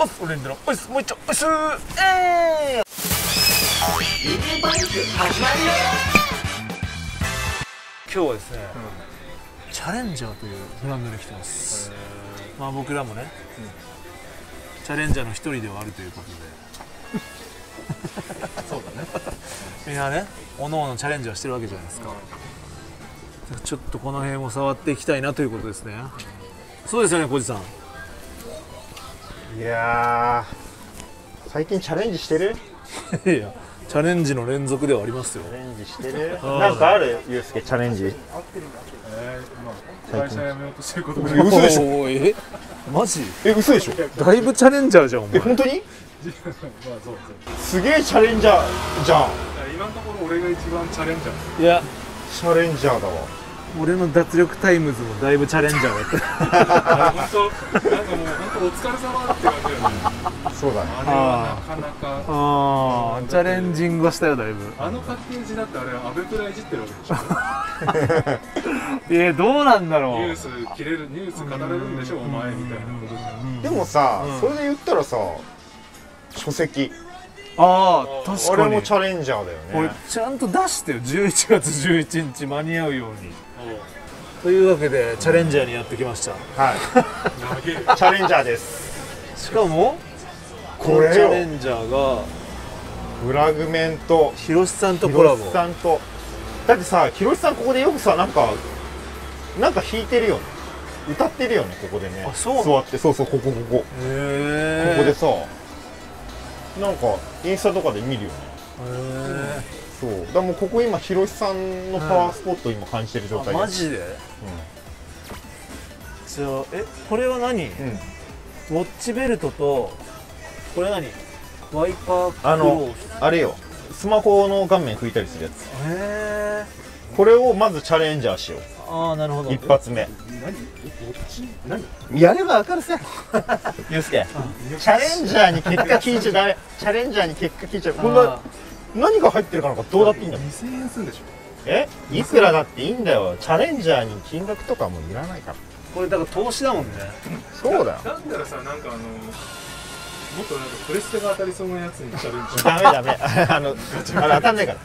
おっすオレンジの。おっすもう一丁。おっす。えー。今日はですね、チャレンジャーというブランドで来てます、まあ僕らもね、チャレンジャーの一人ではあるということで。そうだね。みんなねおのおのチャレンジはしてるわけじゃないですか、ちょっとこの辺を触っていきたいなということですね、そうですよね小路さんいやー最近チャレンジしてる？いやチャレンジの連続ではありますよ。チャレンジしてる？うん。なんかある？ゆうすけチャレンジ。会社辞めようとしてることが嘘でしょ？え？マジ？え嘘でしょ？だいぶチャレンジャーじゃんお前。え本当に？まあそうですすげえチャレンジャーじゃん。今のところ俺が一番チャレンジャー。いや。チャレンジャーだわ俺の脱力タイムズもだいぶチャレンジャーだった。本当なんかもう本当お疲れ様って感じだよね。そうだねあれはなかなかあーチャレンジングはしたよだいぶ。あのパッケージだってあれアベプラいじってるわけでしょ。えどうなんだろニュース切れるニュース語れるんでしょお前みたいなことじゃ。んでもさ、うん。それで言ったらさ書籍ああ確かに。あれもチャレンジャーだよ俺ねちゃんと出してよ。11月11日間に合うように。というわけでチャレンジャーにやってきました。はい。チャレンジャーです。しかもこれよ。チャレンジャーがフラグメント。ひろしさんとひコラボ。さんと。だってさひろしさんここでよくさなんかなんか弾いてるよね。歌ってるよねここでね。あそう。座って。そうそうここここ。こへえこでさなんかインスタとかで見るよねへそう。だもうここ今ひろしさんのパワースポットを今感じてる状え態でマジで？じゃあえこれは何、うん、うんウォッチベルトとこれ何？ワイパーあのーあれよ。スマホの画面拭いたりするやつ。へえこれをまずチャレンジャーしよああなるほど。う一発目。何こっち何やれば分かるさ。ゆうすけチャレンジャーに結果聞いちゃダメ。チャレンジャーに結果聞いちゃこんなあ何が入ってるかなんかどうだっていいんだもん2000円するんでしょ。え？いくらだっていいんだよ。チャレンジャーに金額とかもういらないから。ーこれだから投資だもんね。そうだよ。だったらさなんかあのもっとなんかプレステが当たりそうなやつにチャレンジダメダメ。あのあれ当たんないから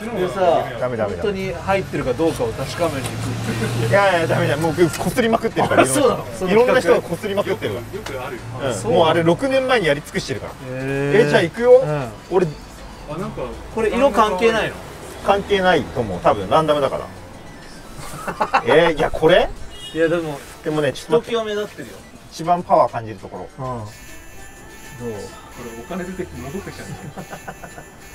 でさ本当に入ってるかどうかを確かめに行くっていう。いやいやダメだ。もうこすりまくってるから。あそうなの？そのいろんな人がこすりまくってるかよくある。よら、もうあれ6年前にやり尽くしてるから。ええじゃあ行くよ、うん。俺。あなんか。これ色関係ないの？関係ないと思う。多分ランダムだから。えー、いやこれ？いやでもでもねちょっと待って。ひときわ目立ってるよ。一番パワー感じるところ。うん。どう？これお金出てきて戻ってきちゃうん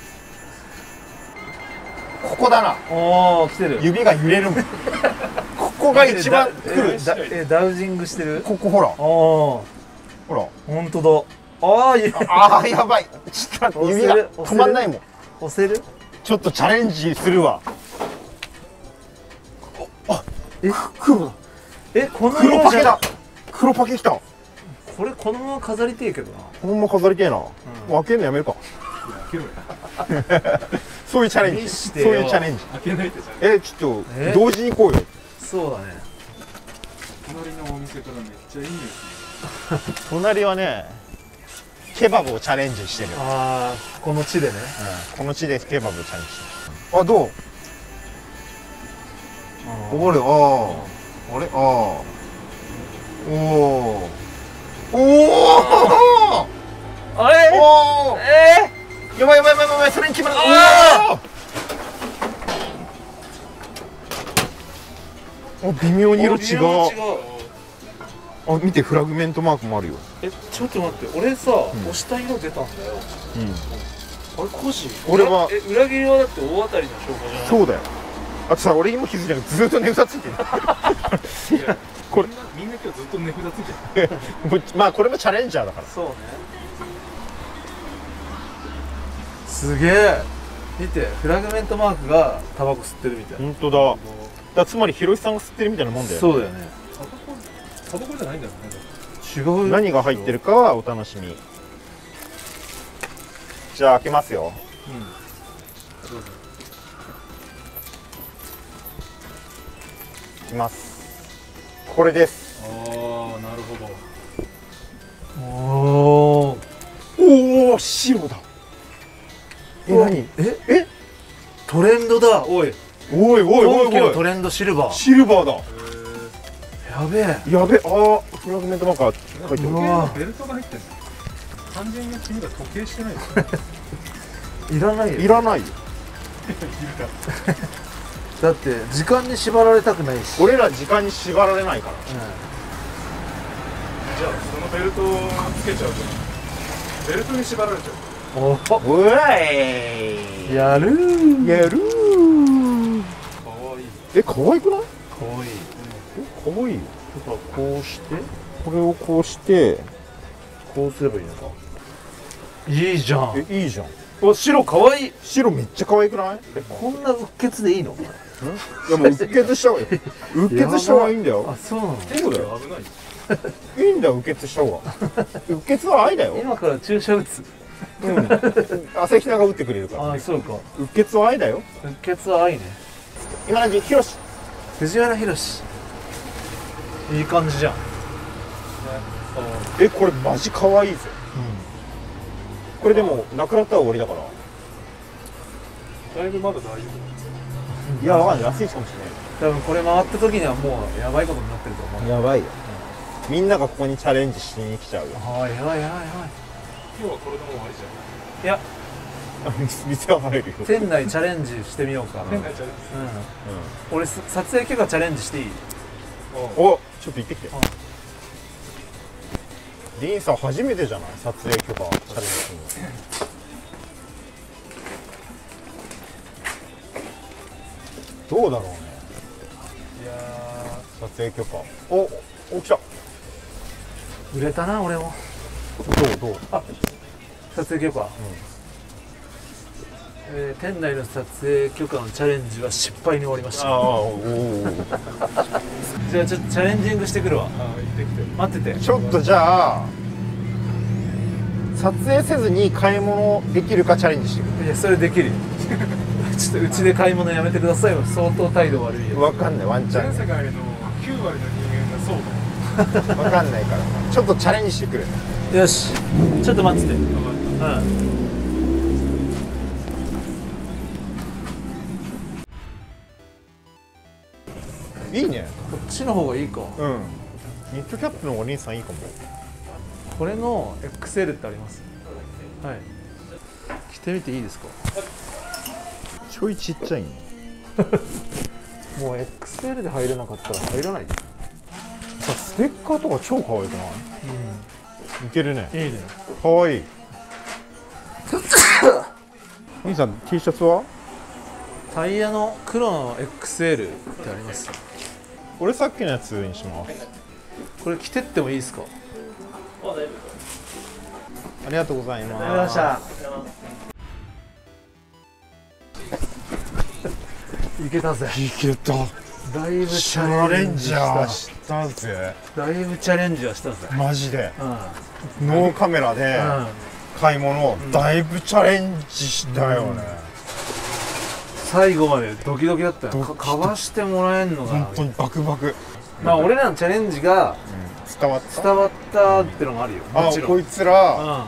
ここだな。おお来てる。指が揺れるもん。ここが一番え来る。だえダウジングしてる？ここほら。ああほら。本当だ。ああい。あーやばい。ちょっと待って指が止まんないもん。押せる？ちょっとチャレンジするわ。え黒だえこの黒パケだ。黒パケきた。ここれこのまま飾りてえけどな。のまま飾りてえな、もう開けるのやめるか。開けろよ そういうチャレンジ。見そういうチャレンジ。開けないってじゃん。えちょっえと同時に行こうよ。そうだね。隣のお店からめっちゃいい匂いす 隣はねケバブをチャレンジしてる。よ、ああこの地でね。この地でケバブをチャレンジしてる。あどう？おれあああれ？ああおおおおあれ？おおえやばいやばいやばいやばいそれに決まる。あおお微妙に色違う。あ見てフラグメントマークもあるよ。えちょっと待って俺さ、ん。押した色出たんだよ。あれ個人俺はえ裏切りはだって大当たりの証拠じゃない？そうだよ。あとさ俺今気づいたけどずっと値札ついてる。これ。みんな今日ずっと値札ついてる。もうまあこれもチャレンジャーだから。そうねすげえ。見てフラグメントマークがタバコ吸ってるみたい。な本当だ。だつまりひろしさんが吸ってるみたいなもんだよそうだよね。タバコタバコじゃないんだよね。違う何が入ってるかはお楽しみ。じゃあ開けますよ。どうぞいきます。これです。ああなるほど。おおおお白だえ何？え？え？トレンドだ。おい。おいおいおいおい。のトレンドシルバー。シルバーだ。やべえ。やべあー。フラグメントマーカー書いてる。うわベルトが入ってる。完全に君が時計してない。いらないよ。いらないよ。だって時間に縛られたくないし。俺ら時間に縛られないから。じゃあそのベルトをつけちゃうと。ベルトに縛られちゃうおうえい。やるー。やるー。かわいいえ可愛くない？かわい。い可愛いよ。だからこうして。これをこうして。こうすればいいのか。いいじゃん。えいいじゃん。お白かわい。い白めっちゃ可愛くない？えこんなうっ血でいいの？いやもううっ血した方がいい。うっ血した方がいいんだよ。あそうなの？そうだよ。危ないいいんだようっ血した方が。うっ血は愛だよ。今から注射打つうん。朝比奈が打ってくれるからあそうか。うっ血は愛だよ。うっ血は愛ね。今のじひろし藤原宏。いい感じじゃん。えこれマジ可愛いぜ。これでもなくなったら終わりだから。だいぶまだ大丈いやわかんない。安いかもしれ多分これ回った時にはもうやばいことになってると思う。ないやばいよ。みんながここにチャレンジしに来ちゃうよ。あやばいやばいやばい。夫今日はこれでもう終わりじいや。店は入るよ。店内チャレンジしてみようかな。俺す撮影許可チャレンジしていい？おちょっと行ってきて。ディーンさん初めてじゃない？撮影許可チャレンジするの。どうだろうね。いや撮影許可。おお来た。売れたな俺もどうどう？撮影許可、えー店内の撮影許可のチャレンジは失敗に終わりました。ああおお じゃあちょっとチャレンジングしてくるわ。ーあー行ってきて。待ってて。ちょっとじゃあ撮影せずに買い物できるかチャレンジしてくいやそれできるよ。ちょっとうちで買い物やめてくださいよ。相当態度悪いよ。るわかんないワンチャン。全世界の9割の人間がそうだわかんないから。ちょっとチャレンジしてくれよし。ちょっと待ってて。うん。いいね。こっちの方がいいか。うん。ニットキャップのお兄さんいいかも。これの XL ってあります？はい。着てみていいですか？ちょいちっちゃいね。もう XL で入れなかったら入らない。よさステッカーとか超可愛くない？いけるね。いいね。可愛い兄さん T シャツは？タイヤの黒の XL ってあります。俺さっきのやつにします。これ着てってもいいですか？ありがとうございます。ありがとうございました。いけたぜ。いけただいぶチチャャレンジレンジしたャーしたぜ。だいぶチャレンジはしたぜ。マジで。うん。ノーカメラでうん。買い物だいぶチャレンジしたよね。最後までドキドキだったよ。かかわしてもらえんのが。本当にバクバク。まあ俺らのチャレンジが伝わった。伝わったってのもあるよ。あこいつら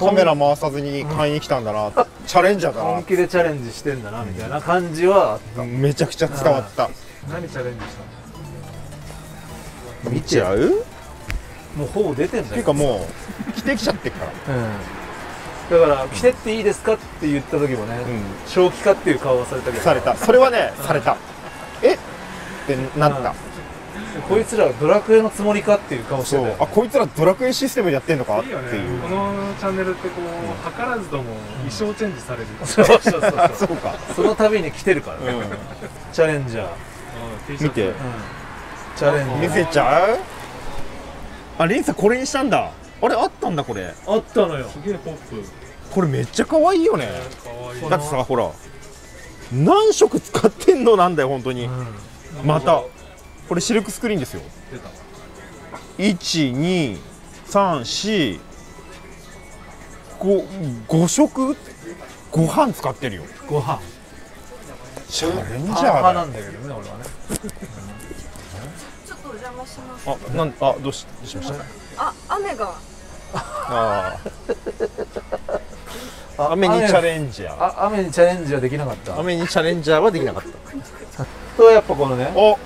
うん。カメラ回さずに買いに来たんだなチャレンジャーだ本気でチャレンジしてんだなみたいな感じはなめちゃくちゃ伝わった。何チャレンジしたの？見ちゃう？もうほぼ出てんだよ。っていうかもう着てきちゃってっから。うん。だから着てっていいですかって言った時もね、うん。正気かっていう顔がされたけど。された。それはねされた。え？ってなったこいつらはドラクエのつもりかっていう顔してたよあこいつらドラクエシステムでやってんのかっいいよねていうこのチャンネルってこう図らずとも衣装チェンジされる。そうそうそうそう。そうか。その度に来てるからね、うチャレンジャー、うん見て。うん、チャレンジん見せちゃう？あレンさんこれにしたんだ。あれあったんだこれ。あったのよ。すげえポップ。これめっちゃ可愛いよね。かわい。いだってさほら何色使ってんのなんだよ本当に。またこれシルクスクリーンですよ。出た12345 5色ご飯使ってるよ。ご飯。チャレンジパャーなんだけどね俺はね。ちょっとお邪魔します。あなんあどうしどうしました？あ、雨が。ああ雨にチャレンジャー。あ雨にチャレンジはできなかった。雨にチャレンジャーはできなかった。とやっぱこのねお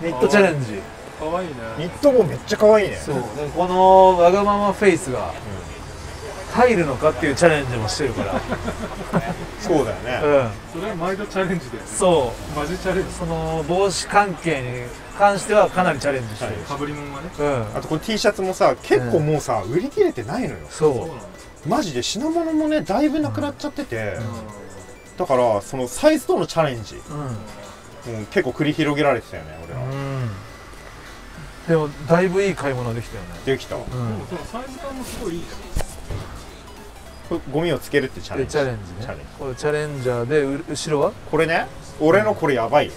ニットチャレンジ。かわいいね。ニットもめっちゃ可愛いね。そう。でこのわがままフェイスが入るのかっていうチャレンジもしてるから。そうだよね。うん。それは毎度チャレンジだよね。そう。マジチャレンジ。その帽子関係に関してはかなりチャレンジしてる、かぶり物がね。うん。あとこの T シャツもさ結構もうさ売り切れてないのよ。そう。マジで品物もねだいぶなくなっちゃってて。だからそのサイズとのチャレンジ。うんうん結構繰り広げられてたよね俺らうん。でもだいぶいい買い物できたよね。できた。うん。でもそのサイズ感もすごいいいじこれゴミをつけるってチャレンジ。でチャレンジね。チャレンジ。これチャレンジャーでう後ろは、これね俺のこれやばいよ。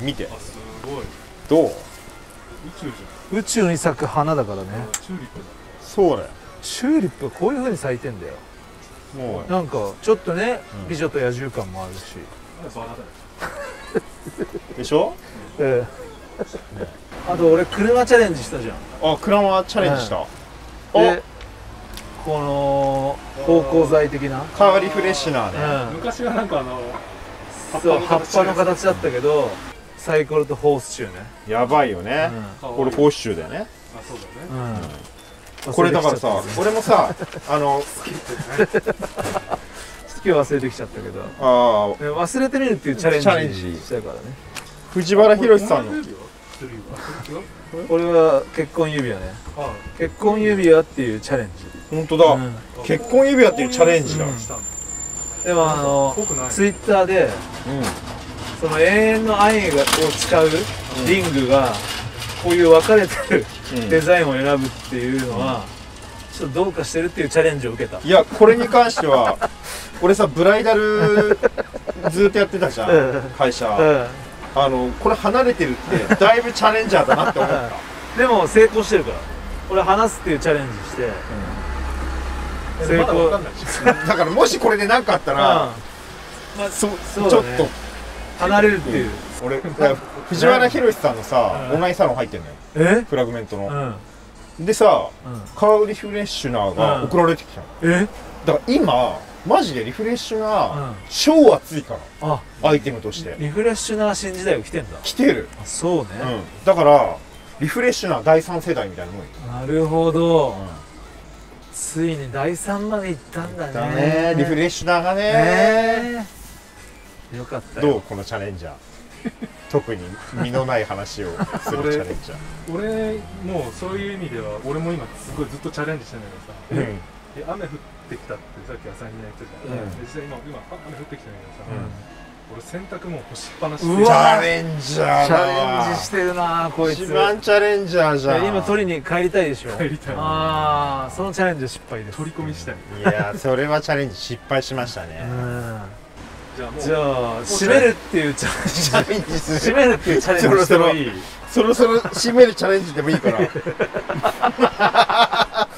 見て。ゃんあすごい。どう？宇宙じ宇宙に咲く花だからね。ゃんチューリップだ。そうだよ。チューリップはこういう風に咲いてんだよ。もう。なんかちょっとね、うん。美女と野獣感もあるし、バカだよでしょ？ええ。あと俺車チャレンジしたじゃん。あクラマチャレンジした、でこの芳香剤的な、カーリフレッシュナーね、うん。昔はなんかあのそう葉っぱの形だったけどサイコロとホースチューね、やばいよね、ここれホースシューだよね。あそうだうね。ん。これだからさ俺もさあの今日忘れてきちゃったけど。あで忘れてみるっていうチャレンジチャレンジ。したからね。藤原宏さんの。の種類は結婚指輪ね。あ結婚指輪っていうチャレンジ。本当だ、うん。結婚指輪っていうチャレンジだ、うん。でもあのツイッターでその永遠の愛がを誓うリングがこういう分かれてるうん。デザインを選ぶっていうのはちょっとどうかしてるっていうチャレンジを受けた。いやこれに関しては 俺さブライダルずっとやってたじゃうん。ん会社。うん。あのこれ離れてるってだいぶチャレンジャーだなって思った。でも成功してるから。俺話すっていうチャレンジして。成まだわ功。かんないし。だからもしこれで何かあったら、まあそそうだね。ちょっと。離れるっていう。俺藤原宏さんのさうん。オンラインサロン入ってんのよ。え？フラグメントの、でさカーリフレッシュナーがうん。送られてきたの、え？だから今マジでリフレッシュナー、うん。超熱いからあ。アイテムとして。リフレッシュな新時代が来てんだ来てる、あそうね、うん、だからリフレッシュナー第3世代みたいなもんよ。なるほど、ん。ついに第3まで行ったんだね。だね。リフレッシュナーがね。ね。えよかったよ。どう？このチャレンジャー特に身のない話をするチャレンジャー。俺もうそういう意味では俺も今すごいずっとチャレンジしてんだけどさ。うん。え雨降ってきたってさっき朝日が言ってたじゃん、うん。で実際今今あ雨降ってきたんだけどさ、うん。俺洗濯もう干しっぱなしうわチャレンジャーチだャレンジしてるなこいつ。一番チャレンジャーじゃん。今取りに帰りたいでしょ。帰りたい。ああそのチャレンジは失敗です。取り込みしたい。いやそれはチャレンジ失敗しましたうねんじゃあ締めるっていうチャレンジ。締めるっていうチャレンジしてもいい。そろそろ締めるチャレンジでもいいから。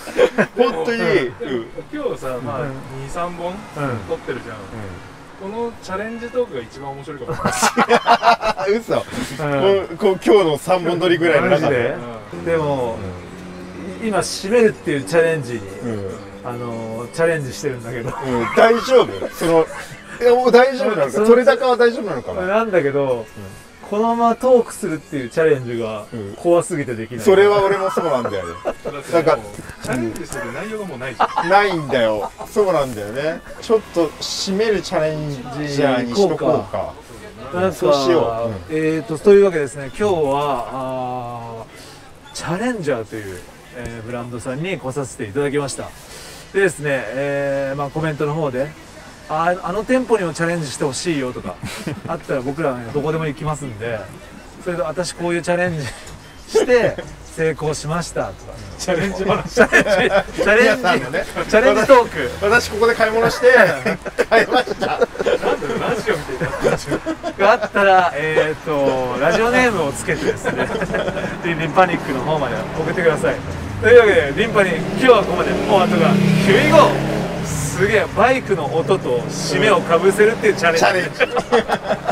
本当に、うん。今日さ、まあうん。23本うん。撮ってるじゃん、このチャレンジトークが一番面白いかも。しれないあ嘘、こ今日の3本撮りぐらいの中で。マジでも今締めるっていうチャレンジにあのチャレンジしてるんだけど。うん。大丈夫。そのいやもう大丈夫なのか。取れ高は大丈夫なのかな。なんだけど、このままトークするっていうチャレンジがうん。怖すぎてできない、それは俺もそうなんだよね。なんかチャレンジしてる内容がもうないじゃんないんだよ。そうなんだよね。ちょっと締めるチャレンジャーにしとこうか。なんかそうしよう。えーとというわけですね。今日はあーチャレンジャーという、えーブランドさんに来させていただきました。でですね、えーまあ、コメントの方でああの店舗にもチャレンジしてほしいよとか あったら僕らはねどこでも行きますんでそれで私こういうチャレンジして成功しましたとか。チャレンジ話。チャレンジチャレン皆さんのね。ジチャレンジトーク。私ここで買い物して 買いました。なんだろうラジオみたいながあったら、えー、とラジオネームをつけてですね リンリンパニックの方まで送ってください。というわけでリンパニ今日はここまで。お後がヒュイゴーすげえバイクの音と締めをかぶせるっていうチャレンジ。チャレンジ。